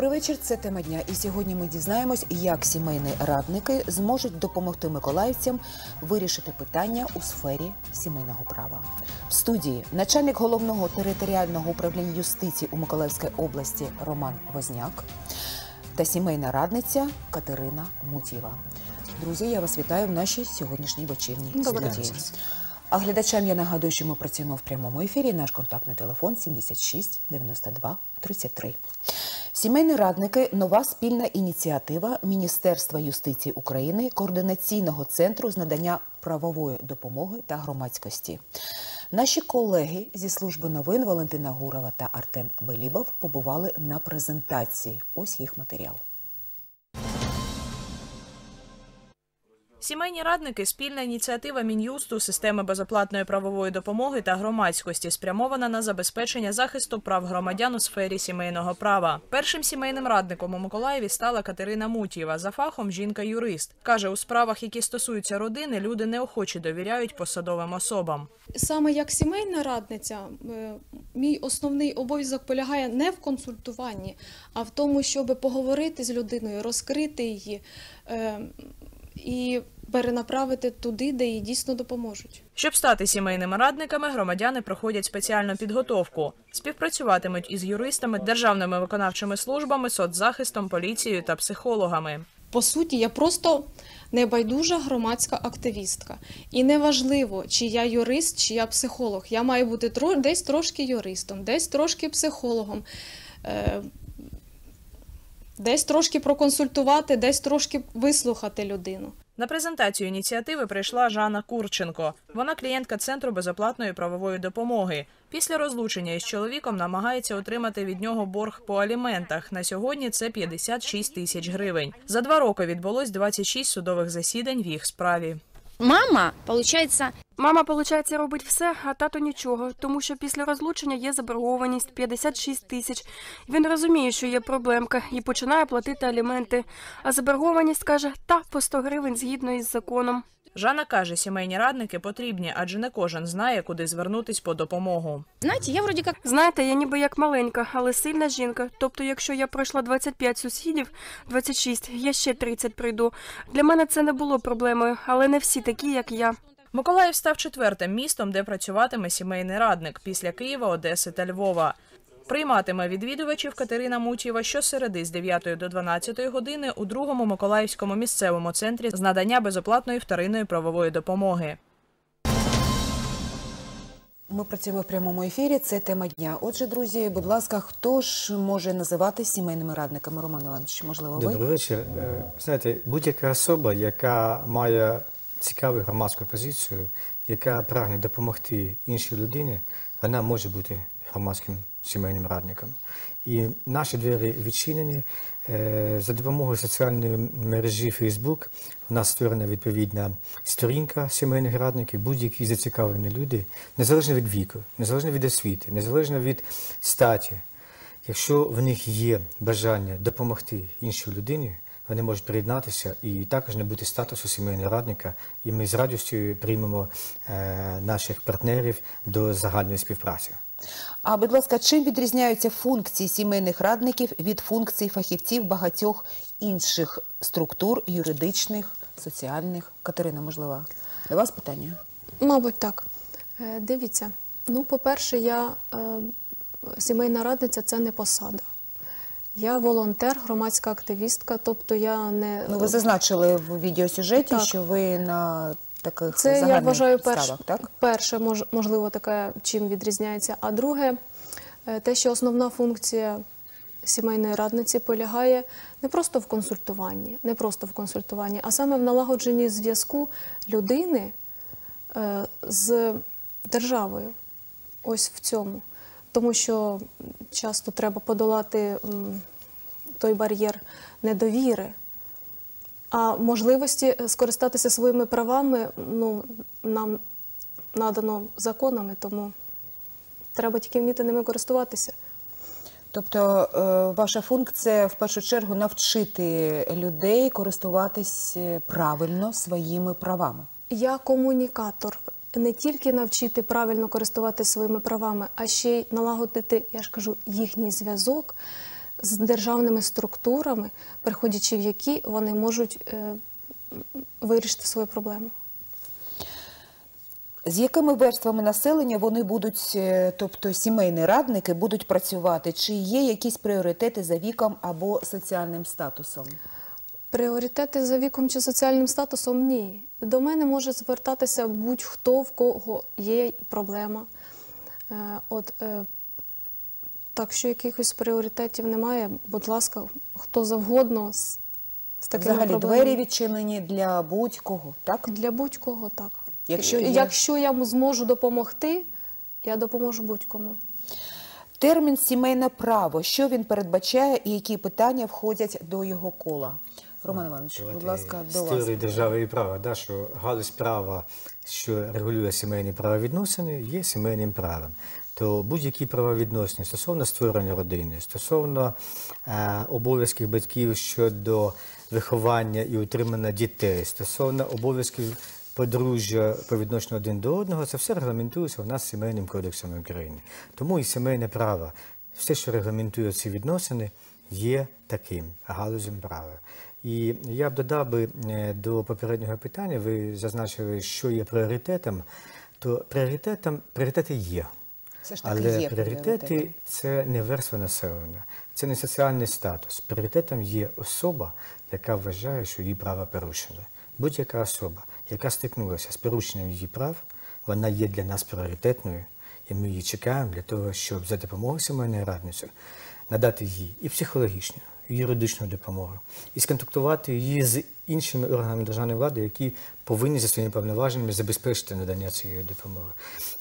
Добрий вечір. Це тема дня. І сьогодні ми дізнаємось, як сімейні радники зможуть допомогти миколаївцям вирішити питання у сфері сімейного права. В студії начальник головного територіального управління юстиції у Миколаївській області Роман Возняк та сімейна радниця Катерина Мутєва. Друзі, я вас вітаю в нашій сьогоднішній вечірній студії. А глядачам я нагадую, що ми працюємо в прямому ефірі. Наш контактний телефон 76 92 33. Сімейні радники нова спільна ініціатива Міністерства юстиції України, координаційного центру з надання правової допомоги та громадськості. Наші колеги зі служби новин Валентина Гурова та Артем Белібов побували на презентації. Ось їх матеріал. Сімейні радники спільна ініціатива Мін'юсту системи безоплатної правової допомоги та громадськості спрямована на забезпечення захисту прав громадян у сфері сімейного права. Першим сімейним радником у Миколаєві стала Катерина Мутєва. За фахом жінка-юрист каже, у справах, які стосуються родини, люди неохоче довіряють посадовим особам. Саме як сімейна радниця, е, мій основний обов'язок полягає не в консультуванні, а в тому, щоб поговорити з людиною, розкрити її е, і перенаправити туди, де їй дійсно допоможуть. Щоб стати сімейними радниками, громадяни проходять спеціальну підготовку. Співпрацюватимуть із юристами, державними виконавчими службами, соцзахистом, поліцією та психологами. По суті, я просто небайдужа громадська активістка. І неважливо, чи я юрист, чи я психолог. Я маю бути десь трошки юристом, десь трошки психологом. Десь трошки проконсультувати, десь трошки вислухати людину. На презентацію ініціативи прийшла Жанна Курченко. Вона клієнтка центру безоплатної правової допомоги. Після розлучення із чоловіком намагається отримати від нього борг по аліментах. На сьогодні це 56 тисяч гривень. За два роки відбулось 26 судових засідань в їх справі. Мама, получається, Мама, получається, робить все, а тато нічого, тому що після розлучення є заборгованість 56 тисяч. Він розуміє, що є проблемка, і починає платити аліменти. А заборгованість каже, та по 100 гривень згідно із законом. Жанна каже, сімейні радники потрібні, адже не кожен знає, куди звернутись по допомогу. знаете, я вроде как Знаєте, я ніби як маленька, але сильна жінка. Тобто, якщо я пройшла 25 сусідів, 26, я ще 30 прийду. Для мене це не було проблемою, але не всі такі, як я. Миколаїв став четвертим містом, де працюватиме сімейний радник після Києва, Одеси та Львова. Прийматиме відвідувачів Катерина Мутєва щосереди з 9 до 12 години у другому Миколаївському місцевому центрі з надання безоплатної вторинної правової допомоги. Ми працюємо в прямому ефірі. Це тема дня. Отже, друзі, будь ласка, хто ж може називати сімейними радниками? Роман Іванович, можливо, ви? Добрий вечір. Е, Знаєте, будь-яка особа, яка має цікаву громадську позицію, яка прагне допомогти іншій людині, вона може бути громадським сімейним радником. І наші двері відчинені. Е, За допомогою соціальної мережі Facebook у нас створена відповідна сторінка сімейних радників. Будь-які зацікавлені люди, незалежно від віку, незалежно від освіти, незалежно від статі, Якщо в них є бажання допомогти іншій людині, вони можуть приєднатися і також набути статусу сімейного радника. І ми з радістю приймемо е, наших партнерів до загальної співпраці. А будь ласка, чим відрізняються функції сімейних радників від функцій фахівців багатьох інших структур юридичних, соціальних? Катерина, можливо, до вас питання? Мабуть, так. Е, Дивіться, ну, по-перше, я е, сімейна радниця це не посада. Я волонтер, громадська активістка, тобто я не Ну, ви зазначили в відеосюжеті, Так. що ви на таких це я вважаю перш, так? перше, мож, можливо, таке, чим відрізняється. А друге, е, те, що основна функція сімейної радниці полягає не просто в консультуванні, не просто в консультуванні, а саме в налагодженні зв'язку людини е, з державою. Ось в цьому. Тому що часто треба подолати той бар'єр недовіри. А можливості скористатися своїми правами ну, нам надано законами, тому треба тільки вміти ними користуватися. Тобто е, ваша функція в першу чергу навчити людей користуватись е, правильно своїми правами. Я комунікатор. Не тільки навчити правильно користуватися своїми правами, а ще й налагодити, я ж кажу, їхній зв'язок з державними структурами, приходячи в які вони можуть е, вирішити свою проблему. З якими верствами населення вони будуть, е, тобто сімейні радники, будуть працювати? Чи є якісь пріоритети за віком або соціальним статусом? Пріоритети за віком чи соціальним статусом ні. До мене може звертатися будь-хто, в кого є проблема. Е, От, так що якихось пріоритетів немає. Будь ласка, хто завгодно з, з такими Взагалі проблемами. двері відчинені для будь-кого, так? Для будь-кого так. Якщо є- Якщо я зможу допомогти, я допоможу будь-кому. Термін сімейне право, що він передбачає і які питання входять до його кола? Роман Іванович, будь ласка, до вас. теорії держави і права, да, що галузь права, що регулює сімейні правовідносини, є сімейним правом. То будь-які правовідносини стосовно створення родини, стосовно е, обов'язків батьків щодо виховання і утримання дітей, стосовно обов'язків подружжя по відношенню один до одного, це все регламентується у нас сімейним кодексом України. Тому і сімейне право, все, що регламентує ці відносини, є таким галузем права. І я б додав би е, до попереднього питання, ви зазначили, що є пріоритетом, то пріоритетом, пріоритети є. Все ж таки Але є пріоритети це не верства населення, це не соціальний статус. Пріоритетом є особа, яка вважає, що її право порушено. Будь-яка особа, яка стикнулася з порушенням її прав, вона є для нас пріоритетною, і ми її чекаємо для того, щоб за допомогою сімейної радниці надати їй і психологічну, і юридичну допомогу, і сконтактувати її з іншими органами державної влади, які повинні за своїми повноваженнями забезпечити надання цієї допомоги.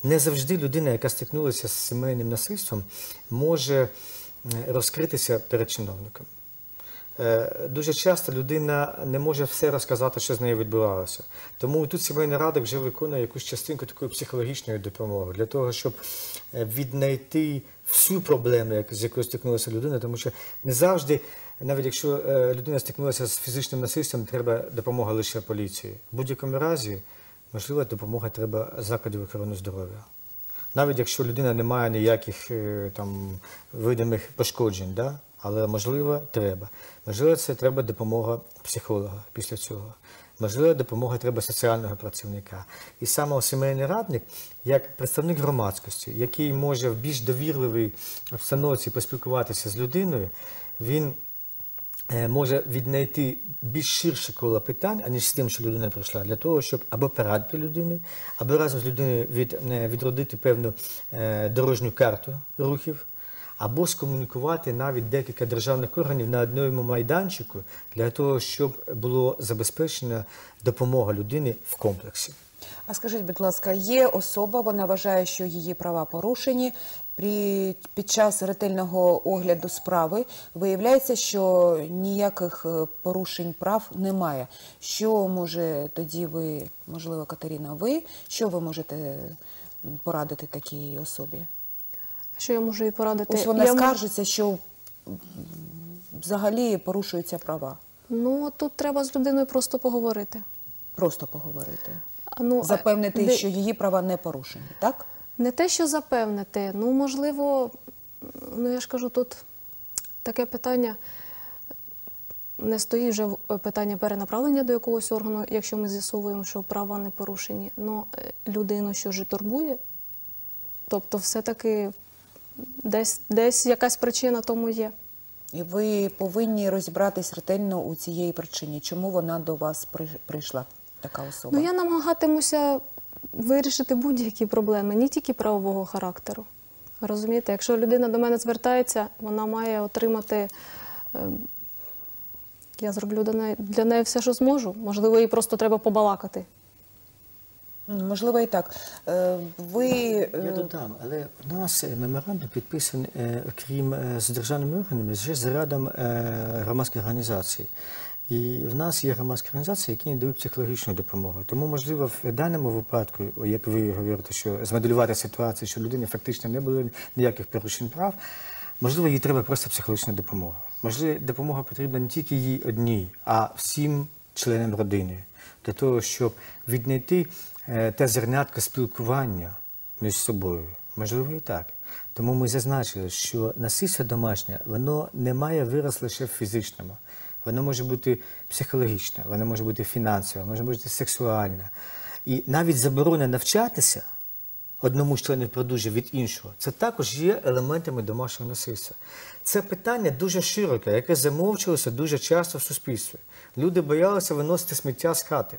Не завжди людина, яка стикнулася з сімейним насильством, може е, розкритися перед чиновником. Е, Дуже часто людина не може все розказати, що з нею відбувалося. Тому тут сімейна рада вже виконує якусь частинку такої психологічної допомоги для того, щоб е, віднайти всю проблему, з якою стикнулася людина, тому що не завжди, навіть якщо е, людина стикнулася з фізичним насильством, треба допомога лише поліції. В будь-якому разі, можливо, допомога треба закладів охорони здоров'я. Навіть якщо людина не має ніяких е, там видимих пошкоджень, да? але можливо треба. Можливо, це треба допомога психолога після цього. Можливо, допомога треба соціального працівника. І саме сімейний радник, як представник громадськості, який може в більш довірливій обстановці поспілкуватися з людиною, він може віднайти більш ширше коло питань, аніж з тим, що людина прийшла, для того, щоб або порадити людини, або разом з людиною від, е, відродити певну е, дорожню карту рухів, або скомунікувати навіть декілька державних органів на одному майданчику для того, щоб було забезпечена допомога людини в комплексі. А скажіть, будь ласка, є особа, вона вважає, що її права порушені. При, під час ретельного огляду справи виявляється, що ніяких е, порушень прав немає. Що може тоді ви, можливо, Катерина, ви, що ви можете порадити такій особі? Що я можу їй порадити? Ось вона я скаржиться, що взагалі порушуються права. Ну тут треба з людиною просто поговорити. Просто поговорити. Ну, Запевнити, де- що її права не порушені, так? Не те, що запевнити, ну можливо, ну я ж кажу, тут таке питання не стоїть вже питання перенаправлення до якогось органу, якщо ми з'ясовуємо, що права не порушені. Ну е, людину, що ж турбує, тобто, все-таки десь, десь якась причина тому є. І ви повинні розібратись ретельно у цієї причині, чому вона до вас прийшла, така особа. Ну я намагатимуся вирішити будь-які проблеми, не тільки правового характеру. Розумієте, якщо людина до мене звертається, вона має отримати. е, Я зроблю для неї, для неї все, що зможу. Можливо, їй просто треба побалакати. Можливо, і так. Е, Ви Я е, додам, але у нас е, меморандум підписаний, окрім е, з державними органами, ще з рядом е, громадських організацій. І в нас є громадські організації, які надають психологічну допомогу. Тому, можливо, в даному випадку, як ви говорите, що змоделювати ситуацію, що людини фактично не було ніяких порушень прав, можливо, їй треба просто психологічна допомога. Можливо, допомога потрібна не тільки їй одній, а всім членам родини, для того, щоб віднайти е, те зернятко спілкування між собою. Можливо, і так. Тому ми зазначили, що насильство домашнє воно не має вираз лише в фізичному. Воно може бути психологічне, воно може бути фінансове, може бути сексуальне. І навіть заборона навчатися одному з членів подружжя від іншого, це також є елементами домашнього насильства. Це питання дуже широке, яке замовчувалося дуже часто в суспільстві. Люди боялися виносити сміття з хати.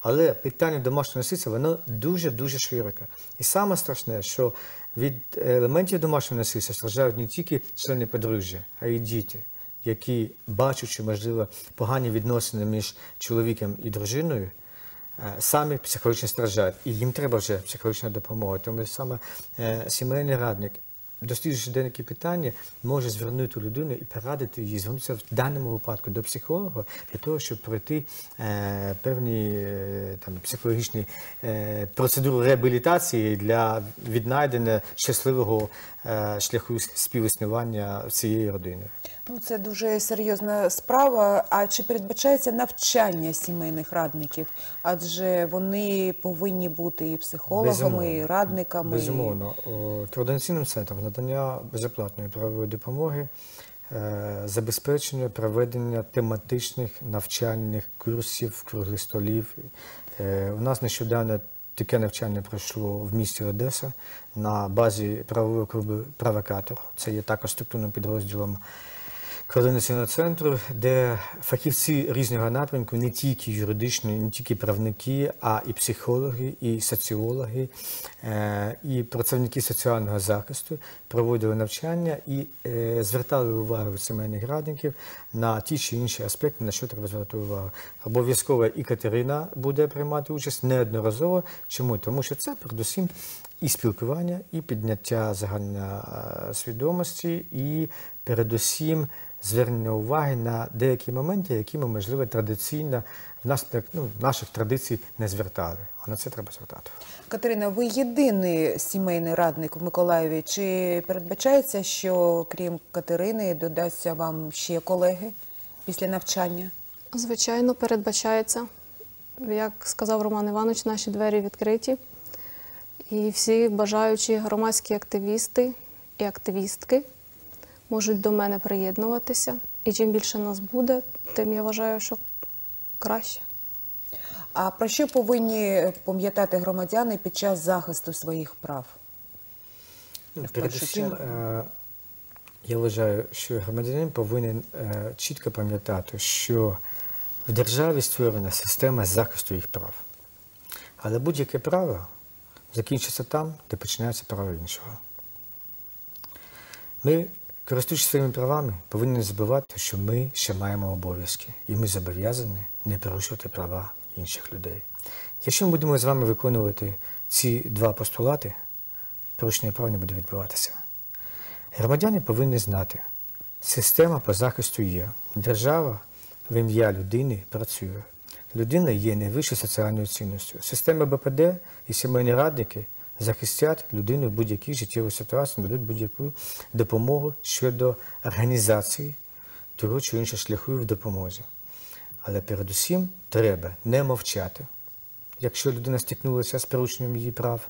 Але питання домашнього насильства воно дуже-дуже широке. І саме страшне, що від елементів домашнього насильства страждають не тільки члени подружжя, а й діти, які, бачачи, можливо, погані відносини між чоловіком і дружиною, е, самі психологічно страждають. І їм треба вже психологічна допомога. Тому саме е, сімейний радник, досліджуючи деякі питання, може звернути людину і порадити їй звернутися в даному випадку до психолога для того, щоб пройти е, певні там, психологічні процедури реабілітації для віднайдення щасливого шляху співіснування цієї родини. Ну, це дуже серйозна справа. А чи передбачається навчання сімейних радників? Адже вони повинні бути і психологами, і радниками. Безумовно. Координаційним центром надання безоплатної правової допомоги, е, забезпечення проведення тематичних навчальних курсів, круглих столів. Е, У нас нещодавно таке навчання пройшло в місті Одеса на базі правового клубу Провокатор. Це є також структурним підрозділом координаційного центру, де фахівці різного напрямку, не тільки юридичні, не тільки правники, а і психологи, і соціологи, е, і працівники соціального захисту проводили навчання і е, звертали увагу сімейних радників на ті чи інші аспекти, на що треба звертати увагу. Обов'язково і Катерина буде приймати участь неодноразово. Чому? Тому що це передусім і спілкування, і підняття загальної е, свідомості, і передусім звернення уваги на деякі моменти, які ми, можливо, традиційно в нас ну, наших традицій не звертали. А на це треба звертати. Катерина, ви єдиний сімейний радник в Миколаєві. Чи передбачається, що крім Катерини додасться вам ще колеги після навчання? Звичайно, передбачається. Як сказав Роман Іванович, наші двері відкриті. І всі бажаючі громадські активісти і активістки можуть до мене приєднуватися. І чим більше нас буде, тим я вважаю, що краще. А про що повинні пам'ятати громадяни під час захисту своїх прав? Ну, передусім, е, я вважаю, що громадянин повинен е, чітко пам'ятати, що в державі створена система захисту їх прав. Але будь-яке право закінчиться там, де починається право іншого. Ми, користуючись своїми правами, повинні не забувати, що ми ще маємо обов'язки, і ми зобов'язані не порушувати права інших людей. Якщо ми будемо з вами виконувати ці два постулати, порушення прав не буде відбуватися. Громадяни повинні знати, система по захисту є. Держава в ім'я людини працює. Людина є найвищою соціальною цінністю. Система БПД і сімейні радники захистять людину в будь-якій життєвій ситуації, дадуть будь-яку допомогу щодо організації того чи іншого шляху в допомозі. Але передусім треба не мовчати. Якщо людина стикнулася з порушенням її прав,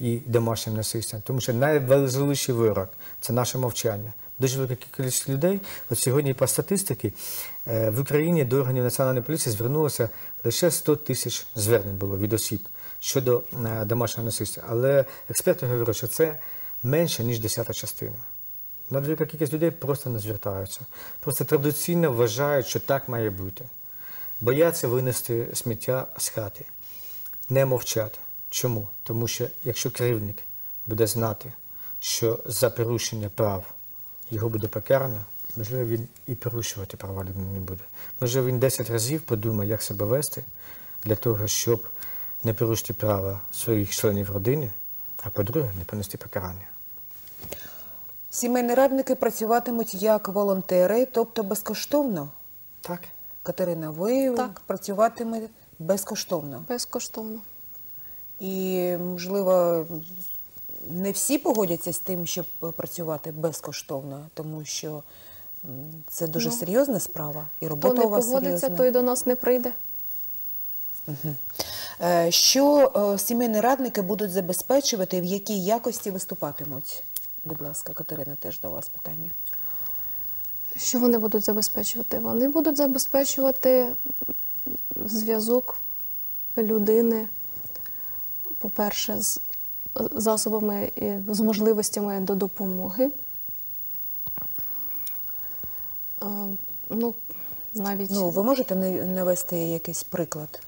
і домашнім насильством. Тому що найважливіший вирок це наше мовчання. Дуже велика кількість людей. От сьогодні по статистиці е, в Україні до органів національної поліції звернулося лише 100 тисяч звернень було від осіб щодо е, домашнього насильства. Але експерти говорять, що це менше, ніж десята частина. Надвелика кількість людей просто не звертаються. Просто традиційно вважають, що так має бути. Бояться винести сміття з хати не мовчати. Чому? Тому що якщо кривдник буде знати, що за порушення прав його буде покарано, можливо, він і порушувати права людини не буде. Можливо, він 10 разів подумає, як себе вести для того, щоб не порушити права своїх членів родини, а по-друге, не понести покарання. Сімейні радники працюватимуть як волонтери, тобто безкоштовно. Так? Катерина, ви Так. працюватимете безкоштовно. Безкоштовно. І, можливо, не всі погодяться з тим, щоб працювати безкоштовно, тому що це дуже Ну, серйозна справа, і робота у вас погодиться, серйозна. той до нас не прийде. Е, Що е, сімейні радники будуть забезпечувати, в якій якості виступатимуть? Будь ласка, Катерина, теж до вас питання. Що вони будуть забезпечувати? Вони будуть забезпечувати зв'язок людини, по-перше, з засобами і з можливостями до допомоги. Е, Ну, навіть Ну, ви можете на- навести якийсь приклад?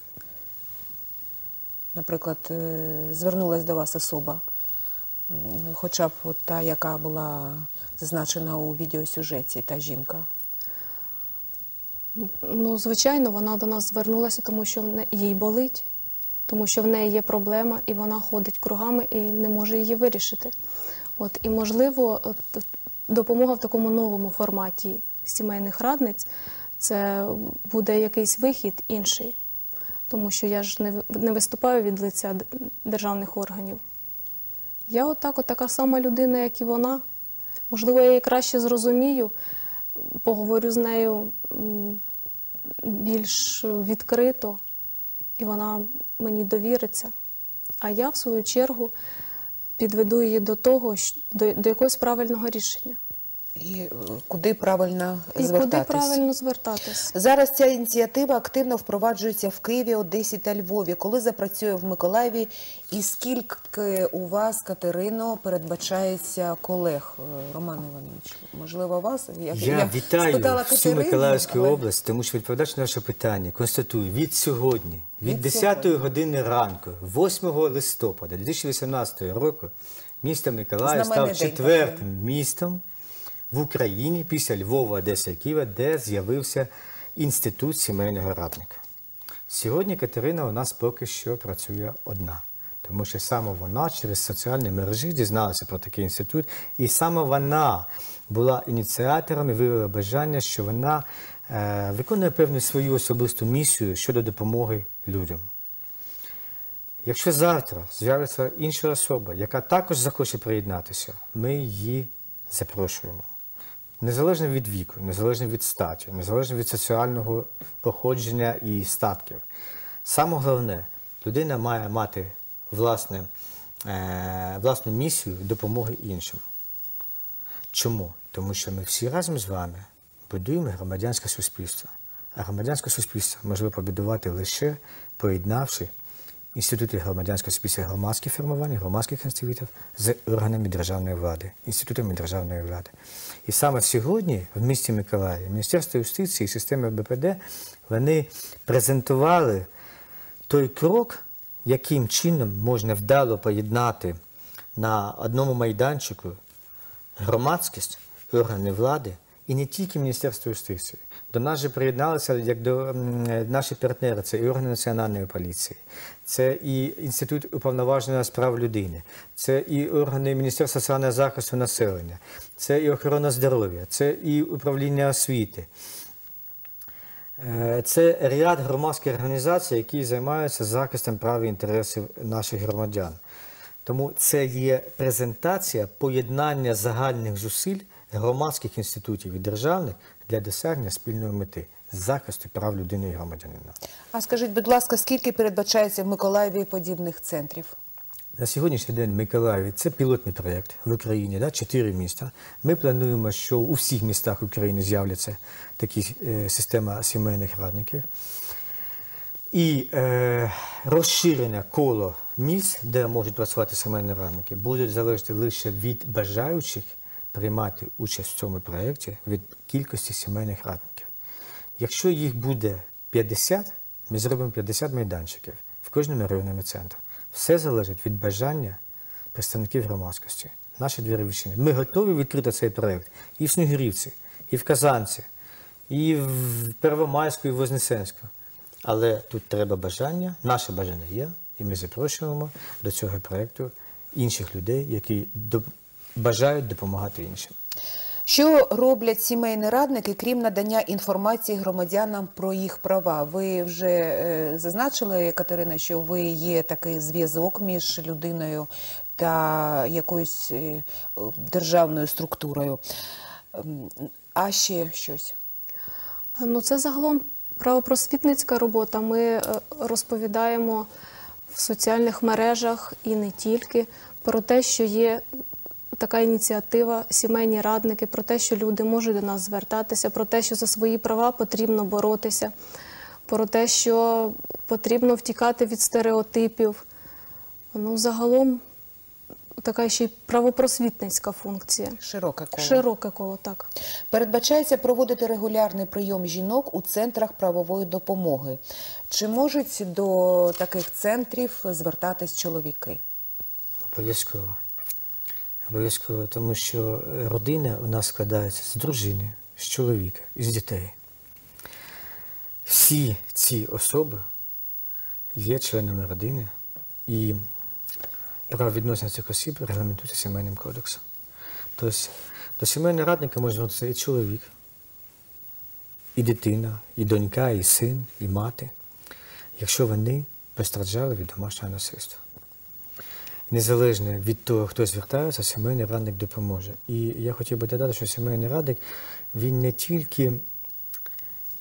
Наприклад, е, звернулася до вас особа, хоча б от та, яка була зазначена у відеосюжеті, та жінка. Ну, звичайно, вона до нас звернулася, тому що їй болить, тому що в неї є проблема, і вона ходить кругами і не може її вирішити. От, і, можливо, допомога в такому новому форматі сімейних радниць це буде якийсь вихід інший, тому що я ж не, не виступаю від лиця державних органів. Я отак, от така сама людина, як і вона. Можливо, я її краще зрозумію, поговорю з нею більш відкрито, і вона мені довіриться. А я, в свою чергу, підведу її до того, до, до якогось правильного рішення. І е, куди правильно І звертатись? куди правильно звертатись. Зараз ця ініціатива активно впроваджується в Києві, Одесі та Львові. Коли запрацює в Миколаєві, і скільки у вас, Катерино, передбачається колег, Е, Роман Іванович? Можливо, вас? Як- Я, вітаю спитала всю Катерину, Миколаївську але- область, тому що відповідач на наше питання констатую від сьогодні, від, Від 10 сьогодні. години ранку, 8 листопада 2018 року, місто Миколаїв Знаменний став день четвертим містом в Україні після Львова, Одеси Києва, де з'явився інститут сімейного радника. Сьогодні Катерина у нас поки що працює одна. Тому що саме вона через соціальні мережі дізналася про такий інститут, і саме вона була ініціатором і виявила бажання, що вона е, виконує певну свою особисту місію щодо допомоги людям. Якщо завтра з'явиться інша особа, яка також захоче приєднатися, ми її запрошуємо. Незалежно від віку, незалежно від статі, незалежно від соціального походження і статків. Саме головне, людина має мати власне, е, власну місію допомоги іншим. Чому? Тому що ми всі разом з вами будуємо громадянське суспільство. А громадянське суспільство можливо побудувати лише поєднавши інститути громадянського суспільства, громадські формування, громадських інститутів з органами державної влади, інститутами державної влади. І саме сьогодні в місті Миколаїв Міністерство юстиції і система БПД вони презентували той крок, яким чином можна вдало поєднати на одному майданчику громадськість, органи влади і не тільки Міністерство юстиції. До нас же приєдналися як до наші партнери, це і органи національної поліції, це і інститут уповноваженого з прав людини, це і органи Міністерства соціального захисту населення, це і охорона здоров'я, це і управління освіти. Е, Це ряд громадських організацій, які займаються захистом прав і інтересів наших громадян. Тому це є презентація поєднання загальних зусиль громадських інститутів і державних для досягнення спільної мети захисту прав людини і громадянина. А скажіть, будь ласка, скільки передбачається в Миколаєві подібних центрів? На сьогоднішній день в Миколаєві це пілотний проєкт в Україні, да, чотири міста. Ми плануємо, що у всіх містах України з'являться такі е, система сімейних радників. І е, розширення коло місць, де можуть працювати сімейні радники, буде залежати лише від бажаючих приймати участь в цьому проєкті від кількості сімейних радників. Якщо їх буде 50, ми зробимо 50 майданчиків в кожному районному центрі. Все залежить від бажання представників громадськості. Наші двері відчинені. Ми готові відкрити цей проєкт і в Снігурівці, і в Казанці, і в Первомайську, і в Вознесенську. Але тут треба бажання, наше бажання є, і ми запрошуємо до цього проєкту інших людей, які бажають допомагати іншим. Що роблять сімейні радники, крім надання інформації громадянам про їх права? Ви вже е, зазначили, Катерина, що ви є такий зв'язок між людиною та якоюсь е, державною структурою. А ще щось? Ну, це загалом правопросвітницька робота. Ми е, розповідаємо в соціальних мережах і не тільки про те, що є така ініціатива, сімейні радники, про те, що люди можуть до нас звертатися, про те, що за свої права потрібно боротися, про те, що потрібно втікати від стереотипів. Ну, загалом така ще й правопросвітницька функція. Широке коло. Широке коло, так. Передбачається проводити регулярний прийом жінок у центрах правової допомоги. Чи можуть до таких центрів звертатись чоловіки? Обов'язково. Обов'язково, тому що родина у нас складається з дружини, з чоловіка з дітей. Всі ці особи є членами родини, і правовідносини цих осіб регламентуються сімейним кодексом. Тобто до сімейного радника може звернутися і чоловік, і дитина, і донька, і син, і мати, якщо вони постраждали від домашнього насильства. Незалежно від того, хто звертається, сімейний радник допоможе. І я хотів би додати, що сімейний радник він не тільки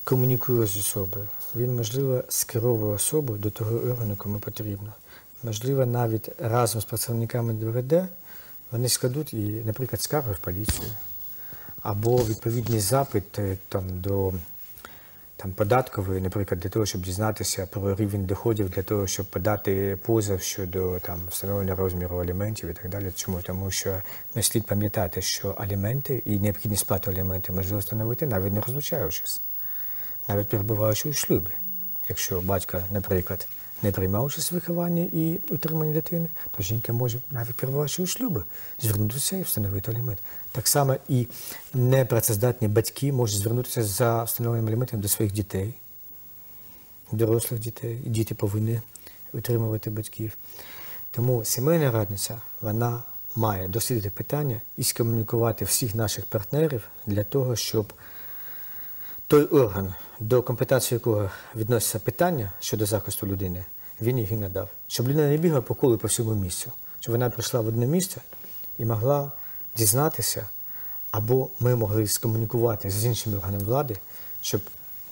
комунікує з особою, він, можливо, скеровує особу до того органу, кому потрібно. Можливо, навіть разом з працівниками ДВД вони складуть і, наприклад, скарги в поліцію, або відповідний запит е, там, до там, податкової, наприклад, для того, щоб дізнатися про рівень доходів, для того, щоб подати позов щодо там, встановлення розміру аліментів і так далі. Чому? Тому що ми слід пам'ятати, що аліменти і необхідність сплати аліментів можливо встановити навіть не розлучаючись, навіть перебуваючи у шлюбі. Якщо батька, наприклад, не приймав участь в вихованні і утриманні дитини, то жінка може, навіть перебуваючи у шлюбі, звернутися і встановити алімент. Так само і непрацездатні батьки можуть звернутися за встановленням аліментів до своїх дітей, дорослих дітей. І діти повинні утримувати батьків. Тому сімейна радниця вона має дослідити питання і скомунікувати всіх наших партнерів для того, щоб той орган, до компетенції якого відноситься питання щодо захисту людини, він її надав. Щоб людина не бігала по колу по всьому місцю, щоб вона прийшла в одне місце і могла дізнатися, або ми могли скомунікувати з іншими органами влади, щоб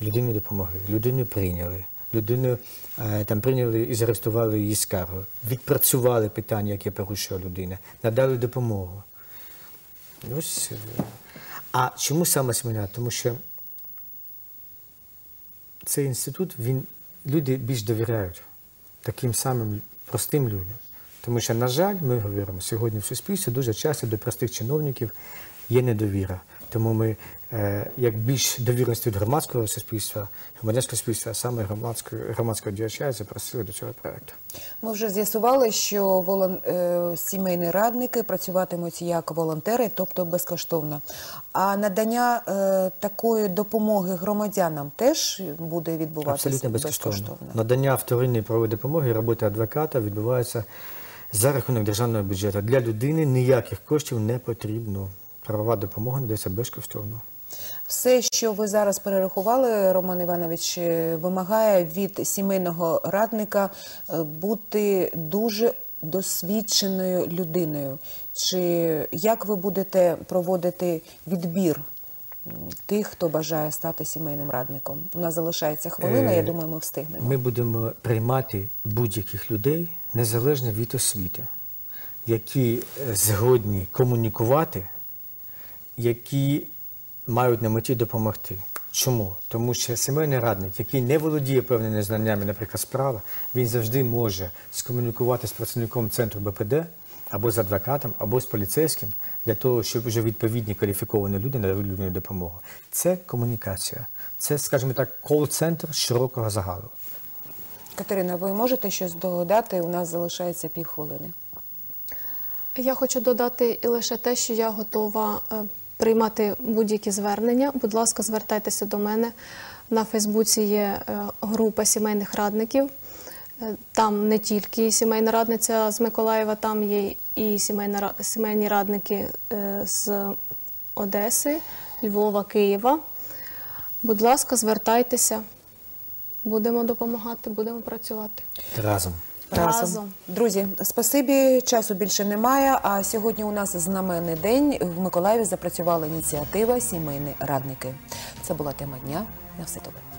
людині допомогли, людину прийняли, людину е, там прийняли і зареєстрували її скаргу, відпрацювали питання, яке порушує людина, надали допомогу. Ось. е, А чому саме семінар? Тому що цей інститут, він, люди більш довіряють таким самим простим людям. Тому що, на жаль, ми говоримо сьогодні в суспільстві дуже часто до простих чиновників є недовіра. Тому ми, е, як більш довіреності від громадського суспільства, громадянського суспільства, а саме громадського, громадського діяча запросили до цього проекту. Ми вже з'ясували, що волон... е, сімейні радники працюватимуть як волонтери, тобто безкоштовно. А надання е, такої допомоги громадянам теж буде відбуватися Абсолютно безкоштовно. Надання вторинної правової допомоги, робота адвоката відбувається за рахунок державного бюджету. Для людини ніяких коштів не потрібно. Правова допомога надається безкоштовно. Все, що ви зараз перерахували, Роман Іванович, е, вимагає від сімейного радника е, бути дуже досвідченою людиною. Чи як ви будете проводити відбір тих, хто бажає стати сімейним радником? У нас залишається хвилина, Е, я думаю, ми встигнемо. Ми будемо приймати будь-яких людей незалежно від освіти, які е, згодні комунікувати, які мають на меті допомогти. Чому? Тому що сімейний радник, який не володіє певними знаннями, наприклад, справа, він завжди може скомунікувати з працівником центру БПД або з адвокатом, або з поліцейським для того, щоб вже відповідні кваліфіковані люди надали людині допомогу. Це комунікація. Це, скажімо так, кол-центр широкого загалу. Катерина, ви можете щось додати? У нас залишається півхвилини. Я хочу додати лише те, що я готова е, приймати будь-які звернення. Будь ласка, звертайтеся до мене. На Фейсбуці є е, група сімейних радників. Е, Там не тільки сімейна радниця з Миколаєва, там є і сімейна, сімейні радники е, з Одеси, Львова, Києва. Будь ласка, звертайтеся. Будемо допомагати, будемо працювати. Разом. Разом. Друзі, спасибі, часу більше немає. А сьогодні у нас знаменний день. В Миколаєві запрацювала ініціатива Сімейні радники. Це була тема дня. На все добре.